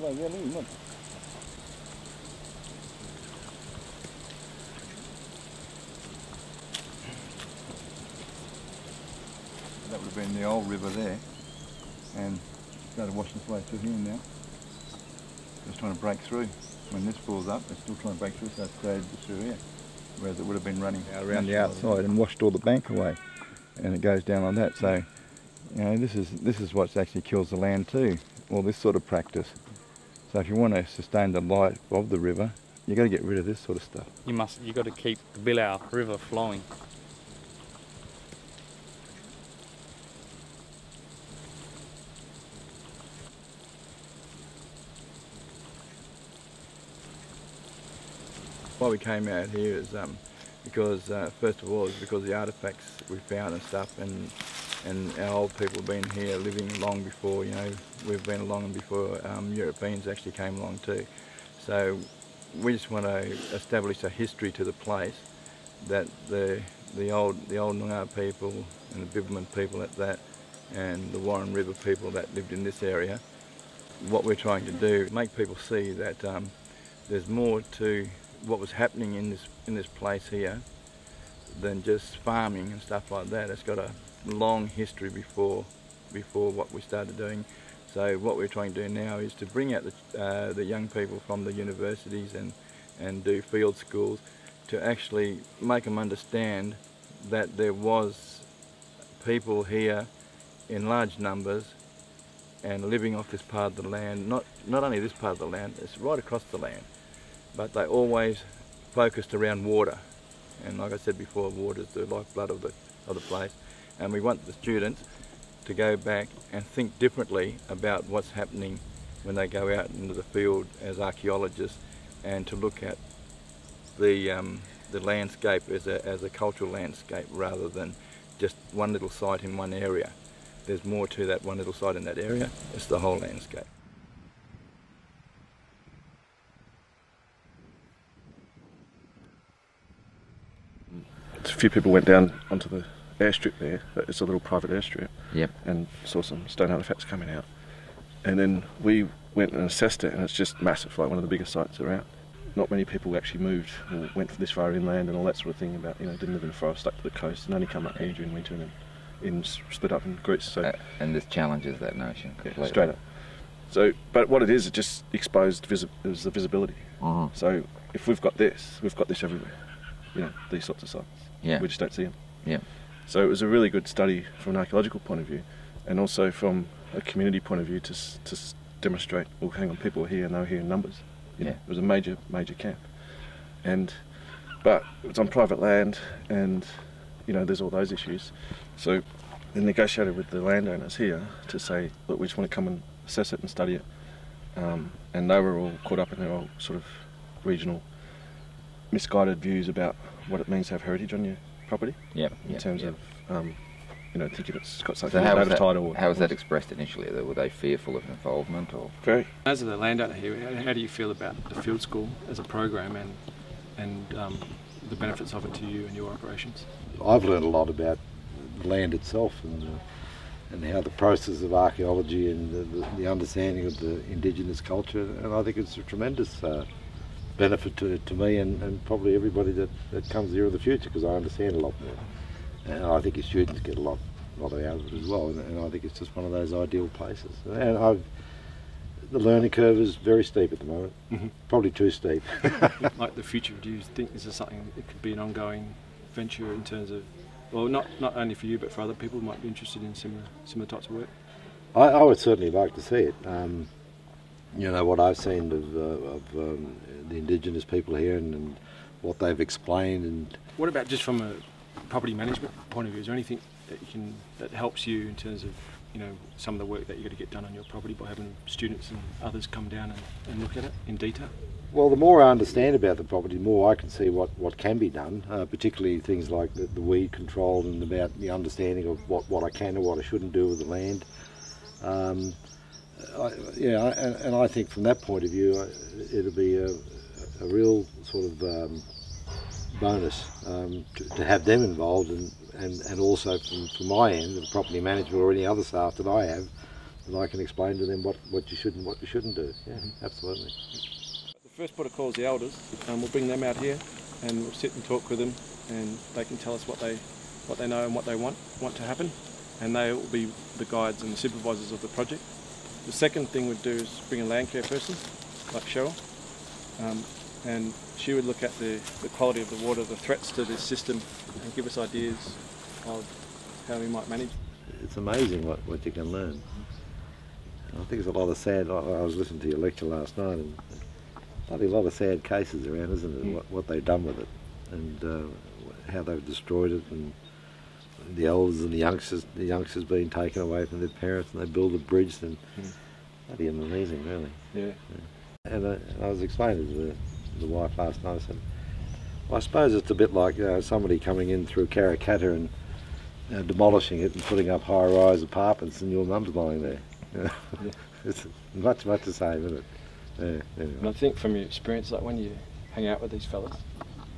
way, really, look. That would have been the old river there, and started washing its way through here now. Just trying to break through. When this pulls up, it's still trying to break through, so it's created through here. Whereas it would have been running around the outside and washed all the bank away, and it goes down like that. So, you know, this is this is what actually kills the land too. All this sort of practice. So, if you want to sustain the life of the river, you've got to get rid of this sort of stuff. You must. you've got to keep the Billow River flowing. Why we came out here is um, because uh, first of all, is because of the artefacts we found and stuff, and and our old people have been here living long before you know we've been along and before um, Europeans actually came along too. So we just want to establish a history to the place that the the old the old Noongar people and the Bibbulmun people at that and the Warren River people that lived in this area. What we're trying to do make people see that um, there's more to what was happening in this in this place here than just farming and stuff like that. It's got a long history before before what we started doing. So what we're trying to do now is to bring out the, uh, the young people from the universities and and do field schools to actually make them understand that there was people here in large numbers and living off this part of the land, not, not only this part of the land, it's right across the land but they always focused around water. And like I said before, water is the lifeblood of the, of the place. And we want the students to go back and think differently about what's happening when they go out into the field as archaeologists and to look at the, um, the landscape as a, as a cultural landscape rather than just one little site in one area. There's more to that one little site in that area. It's the whole landscape. a few people went down onto the airstrip there. It's a little private airstrip. Yep. And saw some stone artifacts coming out. And then we went and assessed it, and it's just massive, like one of the biggest sites around. Not many people actually moved or went this far inland and all that sort of thing. About you know didn't live in the forest, stuck to the coast, and only come up here during winter and then in split up in groups. So Uh, and this challenges that notion yeah, completely. straight up. So, but what it is, it just exposed visi- is the visibility. Mhm. So if we've got this, we've got this everywhere. You know, these sorts of sites. Yeah. We just don't see them. Yeah. So it was a really good study from an archaeological point of view, and also from a community point of view to to demonstrate. Well, hang on, people are here, and they were here in numbers. You know, Yeah. it was a major major camp, and but it's on private land, and you know, there's all those issues. So they negotiated with the landowners here to say, look, we just want to come and assess it and study it, um, and they were all caught up in their old sort of regional misguided views about what it means to have heritage on your property Yep. in yep, terms yep. of um, you know thinking it's got So something how was, that, title. how was that expressed initially? Were they fearful of involvement or? Very. As a landowner here, how- how do you feel about the field school as a program and and um, the benefits of it to you and your operations? I've learned a lot about the land itself and uh, and how the process of archaeology and the, the, the understanding of the indigenous culture, and I think it's a tremendous uh, benefit to, to me and, and probably everybody that, that comes here in the future because I understand a lot more, and I think your students get a lot lot out of it as well, and, and I think it's just one of those ideal places. And I've the learning curve is very steep at the moment, Mhm. probably too steep. like the future, do you think this is something that could be an ongoing venture in terms of, well, not not only for you but for other people who might be interested in similar similar types of work? I, I would certainly like to see it. Um, you know what I've seen of, uh, of um, the indigenous people here and, and what they've explained, and What about just from a property management point of view? Is there anything that you can that helps you in terms of you know some of the work that you got to get done on your property by having students and others come down and, and look at it in detail? well, the more I understand about the property, the more I can see what, what can be done. Uh, particularly things like the, the weed control and about the understanding of what, what I can and what I shouldn't do with the land. Um, I, yeah, I, and, and I think from that point of view, it'll be a, a real sort of um, bonus um, to, to have them involved, and, and, and also from, from my end, the property management or any other staff that I have, that I can explain to them what, what you should and what you shouldn't do. Yeah, absolutely. The first port of call is the elders, and we'll bring them out here, and we'll sit and talk with them, and they can tell us what they what they know and what they want want to happen, and they will be the guides and the supervisors of the project. The second thing we'd do is bring a land care person, like Cheryl, um, and she would look at the, the quality of the water, the threats to this system, and give us ideas of how we might manage. It's amazing what, what you can learn. I think there's a lot of sad. I, I was listening to your lecture last night, and bloody a lot of sad cases around, isn't it? What, what they've done with it, and uh, how they've destroyed it, and the elders and the youngsters, the youngsters being taken away from their parents, and they build a bridge, and Mm. be amazing, really. Yeah. And I, and I was explaining to the, the wife last night. I said, well, I suppose it's a bit like uh, somebody coming in through Karrakatta and uh, demolishing it and putting up high-rise apartments, and your mum's buying there. Yeah. it's much, much the same, isn't it? Yeah, And. I think from your experience, like when you hang out with these fellas,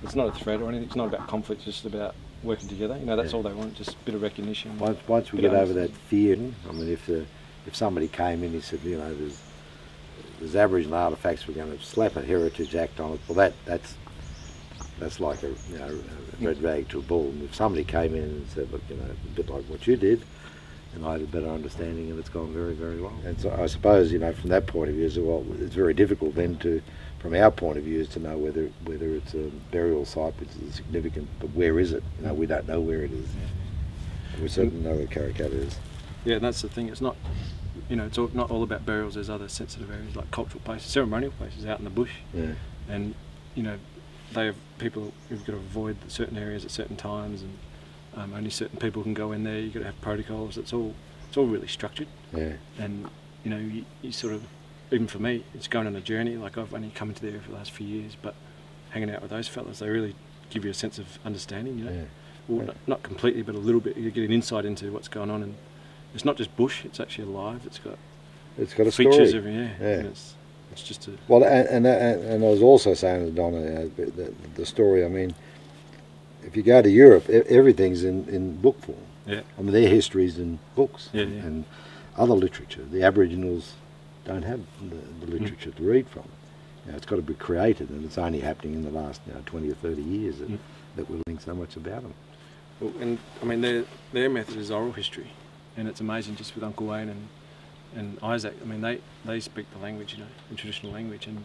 it's not a threat or anything. It's not about conflict. It's just about working together. You know, that's Yeah. all they want. Just a bit of recognition. Once, once we get over that fear, I mean, if the, if somebody came in, and said, you know, there's there's Aboriginal artefacts, we're going to slap a Heritage Act on it. Well, that that's that's like a you know a red rag to a bull. And if somebody came in and said, look, you know, a bit like what you did, and I had a better understanding, and it's gone very, very well. And so I suppose, you know, from that point of view, so, well, it's very difficult then to, from our point of view, is to know whether whether it's a burial site which is significant, but where is it? You know, we don't know where it is. We certainly know where Karrakatta is. Yeah, and that's the thing. It's not, you know, it's all, not all about burials. There's other sensitive areas like cultural places, ceremonial places out in the bush, Yeah. and you know, they have people who've got to avoid certain areas at certain times, and um, only certain people can go in there. You've got to have protocols. It's all it's all really structured, Yeah. and you know, you, you sort of, even for me, it's going on a journey. Like I've only come into there for the last few years, but hanging out with those fellas, they really give you a sense of understanding. You know. Yeah. well, not, not completely, but a little bit. You get an insight into what's going on, and it's not just bush; it's actually alive. It's got It's got a features story. yeah. Yeah. It's just a Well, and, and and and I was also saying to Donna uh, the, the story. I mean, if you go to Europe, everything's in, in book form. yeah, I mean, their history's in books Yeah, and, yeah. and other literature. The Aboriginals don't have the, the literature to read from. You know, it's got to be created, and it's only happening in the last you know, 20 or 30 years that, Mm. that we're learning so much about them. well, and I mean their their method is oral history, and it's amazing just with Uncle Wayne and and Isaac. I mean they they speak the language, you know, the traditional language, and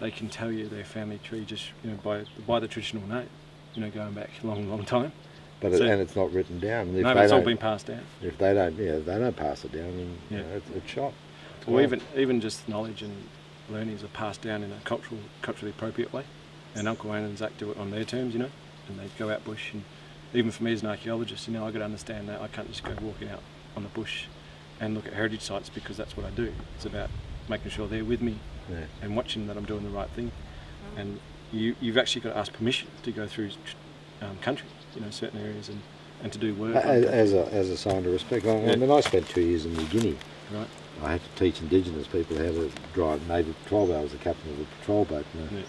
they can tell you their family tree just you know by by the traditional name, you know, going back a long long time. But it, So- and it's not written down. And no, it's all been passed down. If they don't, yeah, they don't pass it down, then you Yeah. know, it's, it's shot. Or Well, even even just knowledge and learnings are passed down in a cultural, culturally appropriate way. And Uncle Wayne and Zach do it on their terms, you know, and they go out bush. And even for me as an archaeologist, you know, I got to understand that I can't just go walking out on the bush and look at heritage sites because that's what I do. It's about making sure they're with me Yeah. and watching that I'm doing the right thing. And you, you've actually got to ask permission to go through um, country, you know, certain areas and, and to do work. As, as a as a sign of respect. I, I mean, I spent two years in New Guinea. right? I had to teach Indigenous people how to drive native patrol. I was the captain of a patrol boat. And, Yeah.